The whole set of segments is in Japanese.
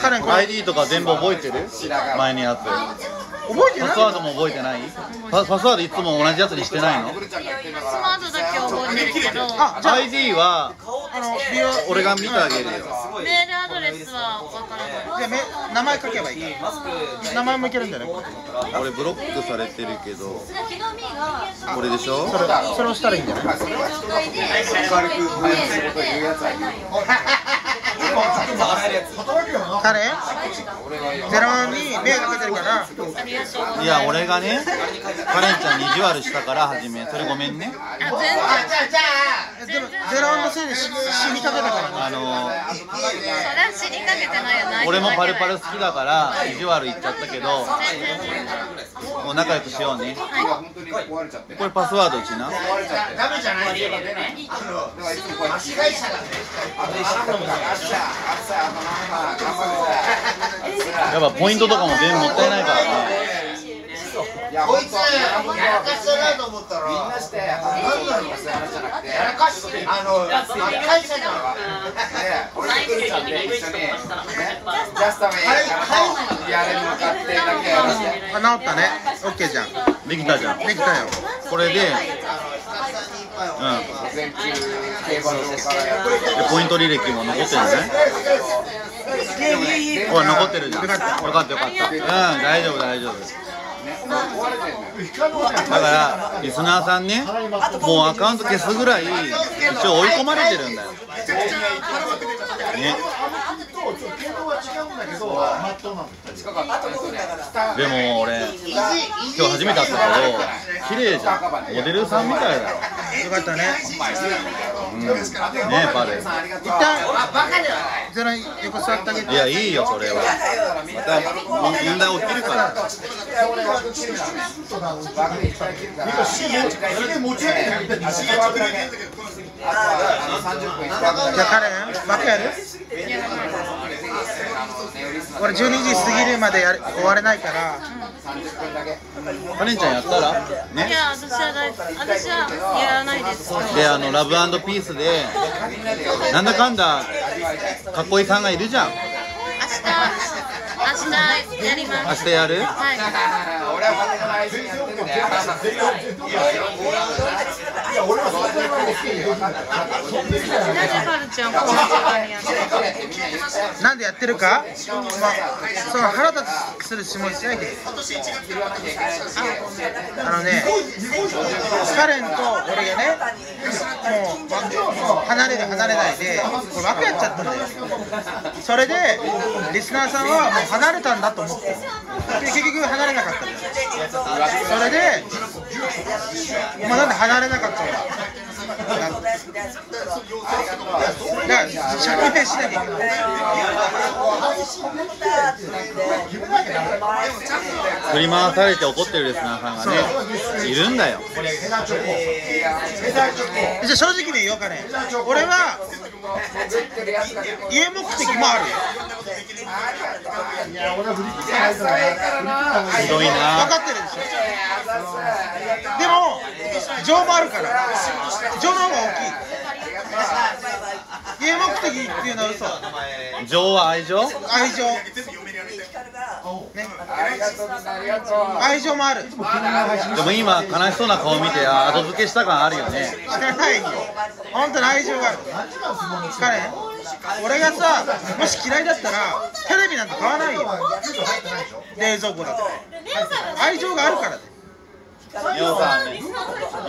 カレンこれ ID とか全部覚えてる？前のやつ覚えてない？パスワードも覚えてない？パパスワードいつも同じやつにしてないの？パスワードだけ覚えてるけど。あ ID はあの俺が見てあげるよ。メールアドレスはわからない。じゃ名前書けばいい名前もいけるんだよねこれ俺ブロックされてるけど。これでしょ？それそれをしたらいいんじゃない？カレンゼロに目かけてるから。いや俺がねカレンちゃんに意地悪したから初めそれごめんね。あ全然でもゼロのせいで死死にかけたからあのそれは知りかけてないよな。い俺もパルパル好きだから意地悪言っちゃったけどもう仲良くしようね。これパスワードうちなやっぱポイントとかも全部もったいないからねこいつやらかしたなと思ったらみんなしてやらかしてあの会社じゃん俺とクリちゃんで一緒にねジャスタメやれるのかってだけあ治ったねオッケーじゃんできたじゃんできたよこれで、うん、ポイント履歴も残ってるね。ほら残ってるじゃん。よかったよかった。うん大丈夫大丈夫。だからリスナーさんねもうアカウント消すぐらい一応追い込まれてるんだよ。ね。でも俺今日初めて会ったけど綺麗じゃん。モデルさんみたいだよ。よかったね。うん。ねえパル一旦ゼロに横座ってあげて。いやいいよそれは。また問題起きるから。じゃあバックやる？俺12時過ぎるまでやる終われないからカレンちゃんやったら？ね。いや私は大私はやらないです。であのラブピースでなんだかんだかっこいいさんがいるじゃん。明日明日やります。明日やる？はい。俺はなんでやってるか、まあ、その腹立つするつもしないであのねカレンと俺がねもう離れる離れないでこれ枠やっちゃったんだよ。それでリスナーさんはもう離れたんだと思って。結局離れなかったんだよそれでお前なんで離れなかったの？だから釈明しなきゃいけない振り回されて怒ってるリスナーさんがねいるんだよ。じゃあ正直に言おうかね。俺は家目的もあるよ。ひどいな。分かってるでしょ？でも情もあるから。情の方が大きい。家目的っていうのは嘘。情は愛情？愛情。ね。愛情もある。でも今悲しそうな顔見てあ後付けした感あるよね。知 らないよ。本当に愛情がある。彼俺がさもし嫌いだったらテレビなんて買わないよ。冷蔵庫だって愛情があるからねみおさんね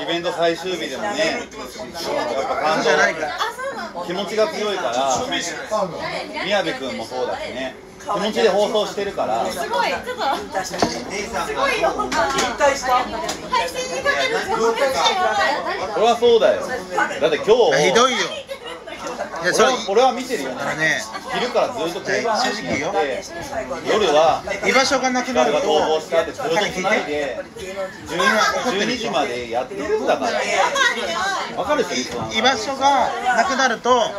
イベント最終日でもねやっぱ感じゃないから情気持ちが強いから宮部君もそうだしね気持ちで放送してるからすごいちょっとすごいよ。配信にかけるそれはそうだよ。だって今日ひどいよ。いやそれ俺は俺は見てるよあのね昼からずっと競馬の話聞いて正直よ夜は居場所がなくなると逃亡したってずっとつないで 12, 12時までやってるんだから。わかるでしょ居場所がなくなると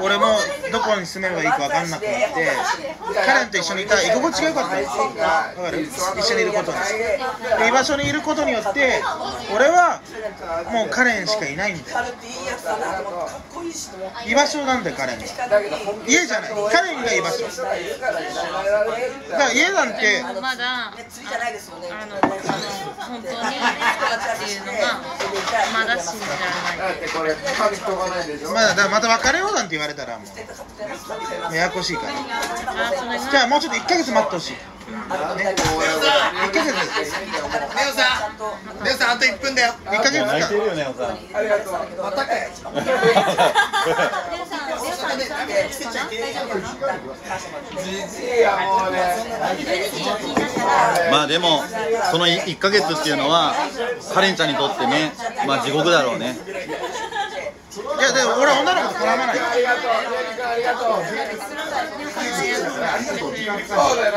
俺もどこに住めばいいか分かんなくなってカレンと一緒にいたら居心地が良かったの。だから一緒にいることにで居場所にいることによって俺はもうカレンしかいないんだよ居場所なんだよカレンが家じゃない。カレンが居場所。だから家なんてまだあの本当にっていうのがまだ信じられない。まだまた別れようなんて言われたらもう。ややこしいから。じゃあもうちょっと1ヶ月待ってほしい。ね。1ヶ月レオさんレオさんあと1分だよ。1ヶ月泣いてる間よねおさん。ありがとう。またかよじじいやもうねまあでもその1ヶ月っていうのはカレンちゃんにとってねまあ地獄だろうねいやでも俺女の子と絡まないありがとうありがとう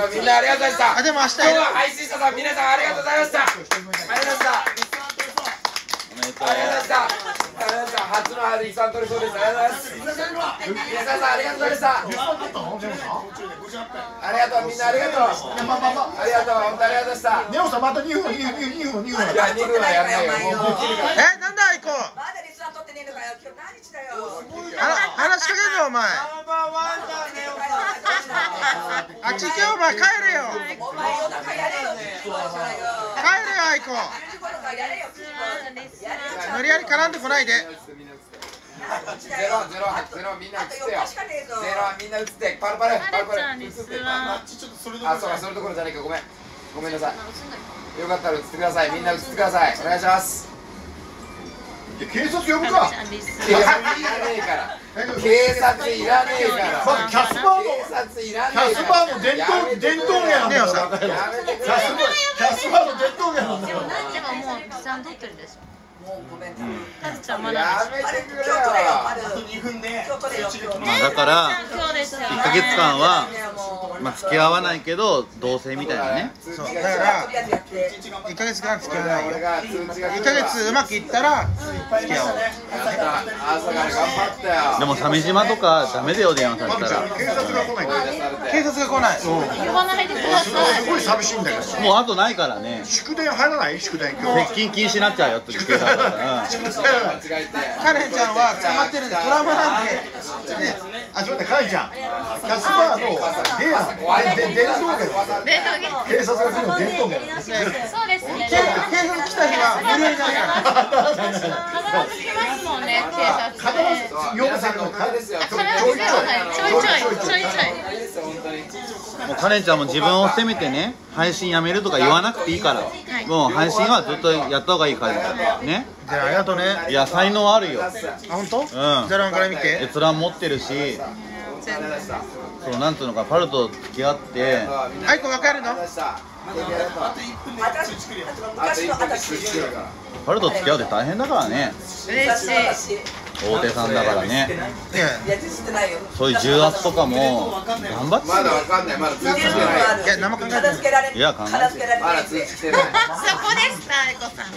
みんなありがとうございましたあでも明日今日は配信者さん皆さんありがとうございましたありがとうございましたおめでとうありがとうございました。ありがとうございました。初のハリーさん取りそうです。ありがとうございます。皆さんありがとうございました。ありがとうみんなありがとう。ありがとう本当ありがとうございました。レオさんまた2分2分2分2分いや二分はやんないよ。え話しかけるぞお前あっち行けよお前帰れよお前夜中やれよ。帰れよアイコ9時頃からやれよ。9時頃無理やり絡んでこないでゼロゼロゼロみんな映ってよ。ゼロはみんな映ってパルパルパルパルカレちゃんに映って。すらあそうかそれどころじゃないかごめんごめんなさい。よかったら映ってくださいみんな映ってくださいお願いします。警察呼ぶか警察いらねえから。警察いらねえから。まずキャスパーの警察いらねキャえスパーの伝統伝統芸なんだよキャやめてくれスキャスパーの伝統芸なんだよでももうでしょもうごめん。カレちゃんまだやでしょめてくれよ。よある。今日取れよ。今日。まあだから今日ですよ1ヶ月間はまあ付き合わないけど同棲みたいなね。そう。だからとりあえずやって。1ヶ月間付き合わないよ。俺が通知が来るわ1ヶ月うまくいったら付き合おう。でも鮫島とかダメだよ電話されたら。警察が来ない警察が来ない。呼ばないでください。すごい寂しいんだけどもうあとないからね。祝電入らない？祝電今日。接近禁止になっちゃうよって聞けたから。カレンちゃんは捕まってるんでトラウマなんで。ねあちょっと待ってカイちゃん。キャスパーのでで伝統芸伝統芸警察が来るの伝統芸そうですね警察来た日は無料になるから必ず来ますもんね警察でそうよくさんのあれですよ必ずではないちょい。ちょいちょいちょいあれですよ本当にもうカレンちゃんも自分を責めてね配信やめるとか言わなくていいからもう配信はずっとやった方がいいからね。じゃあありがとうね。いや才能あるよ。あ本当？ん。ゼロワンから見て閲覧持ってるし。そうなんつうのかパルと付き合って。アイコ分かるの？あと昔の1分で。私。通知来るからパルと付き合うって大変だからね。嬉しい。私。大手さんだからね。いやいや知ってないよ。そういう重圧とかも頑張って。まだわかんない。まだ通知来てない。いや生考えてる片付けられいや考えてる。片付けられまだ通知来てない。そこです。愛子さん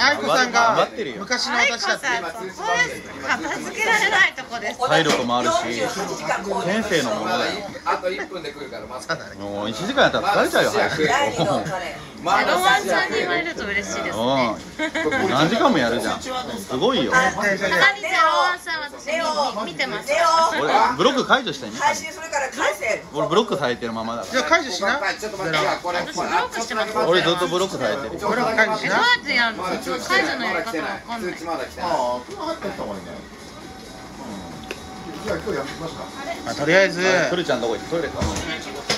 アイコさん頑が張ってるよ。昔の愛子さん私だってここです片付けられないとこです。体力もあるし48時間こう先生のものだよ。あと1分で来るからもう1時間やったら疲れちゃうよ配信第二の彼。まゼロワンださんに言われると嬉しいですね。うん。何時間もやるじゃん。すごいよ。たまにゼロワンさん私見見てます。俺ブロック解除したいね配信するから返せ。俺ブロックされてるままだじゃあ解除しな。ちょっと待って。いやこれ私ブロックしてます俺ずっとブロックされてる。ブロック解除しな。えどうやってやるの解除のないまだ来てやり方わかんないああそれ入ってった方がい。いねじゃあ今日やってきますか。まあとりあえず。くるちゃんどこ行ってトイレか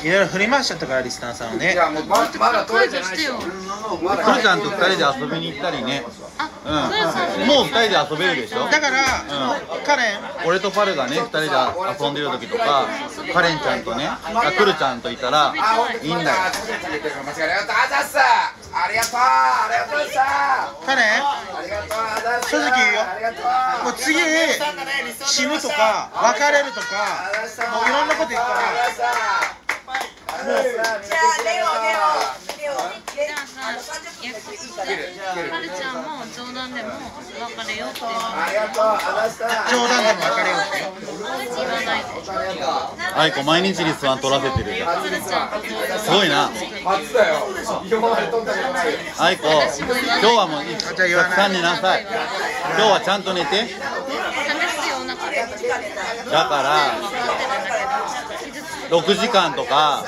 いろいろ振り回しちゃったからリスナーさんをね。いやもうままだ取れてないでしょまだ。くるちゃんと二人で遊びに行ったりね。あうん。もう二人で遊べるでしょ？だから、カレン。俺とパルがね二人で遊んでる時とかカレンちゃんとねあくるちゃんといたらいいんだよ。あ、りがとう。ありがとう。ありがとうさ。カレンありがとう。あざっす。正直言うよありがとう。もう次死ぬとか別れるとかもういろんなこと言ったらちゃんも冗談でも別れようっていうのありがとう冗談でも別れようって言わないあいこ毎日リスワン取らせてるじゃんカルちゃんと同様すごいな。初だよ今まで撮ったことないよあいこ今日はもうたくさん寝なさい。今日はちゃんと寝て。だから6時間とか。